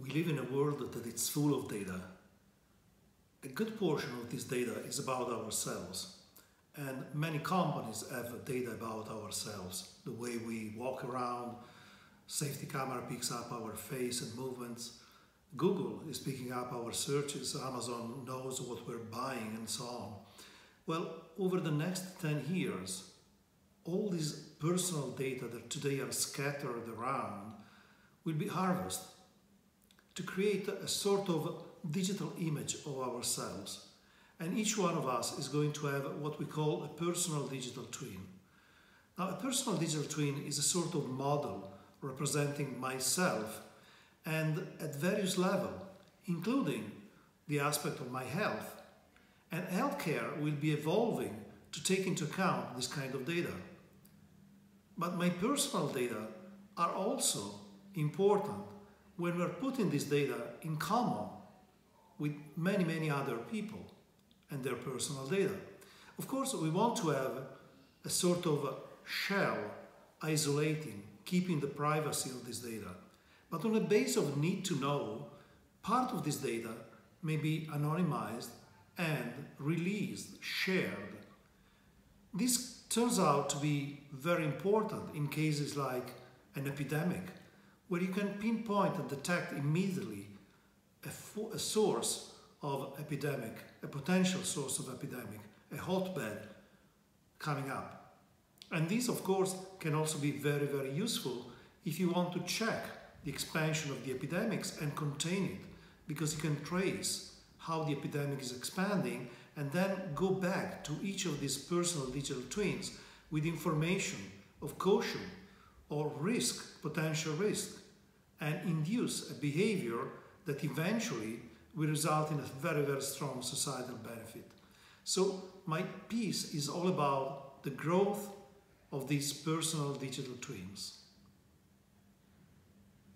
We live in a world that is full of data. A good portion of this data is about ourselves. And many companies have data about ourselves. The way we walk around, safety camera picks up our face and movements. Google is picking up our searches, Amazon knows what we're buying and so on. Well, over the next 10 years, all these personal data that today are scattered around will be harvested to create a sort of digital image of ourselves. And each one of us is going to have what we call a personal digital twin. Now, a personal digital twin is a sort of model representing myself and at various levels, including the aspect of my health. And healthcare will be evolving to take into account this kind of data. But my personal data are also important when we're putting this data in common with many, many other people and their personal data. Of course, we want to have a sort of shell isolating, keeping the privacy of this data. But on the base of need to know, part of this data may be anonymized and released, shared. This turns out to be very important in cases like an epidemic where you can pinpoint and detect immediately a, a source of epidemic, a potential source of epidemic, a hotbed coming up. And these, of course, can also be very, very useful if you want to check the expansion of the epidemics and contain it, because you can trace how the epidemic is expanding and then go back to each of these personal digital twins with information of caution or risk, potential risk, and induce a behavior that eventually will result in a very, very strong societal benefit. So my piece is all about the growth of these personal digital twins.